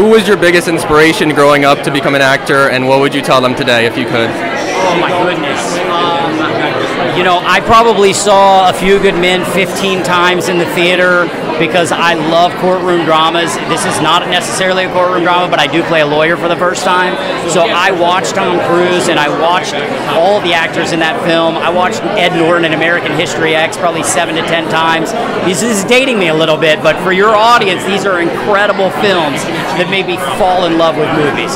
Who was your biggest inspiration growing up to become an actor, and what would you tell them today if you could? Oh my goodness. You know, I probably saw A Few Good Men 15 times in the theater because I love courtroom dramas. This is not necessarily a courtroom drama, but I do play a lawyer for the first time. So I watched Tom Cruise and I watched all the actors in that film. I watched Ed Norton in American History X probably seven to ten times. This is dating me a little bit, but for your audience, these are incredible films that made me fall in love with movies.